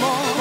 more.